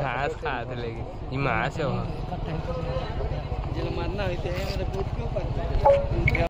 घास खाते लेकिन ये माँ से वहाँ। जिला मारना होते हैं मेरे मतलब पूछ क्यों करते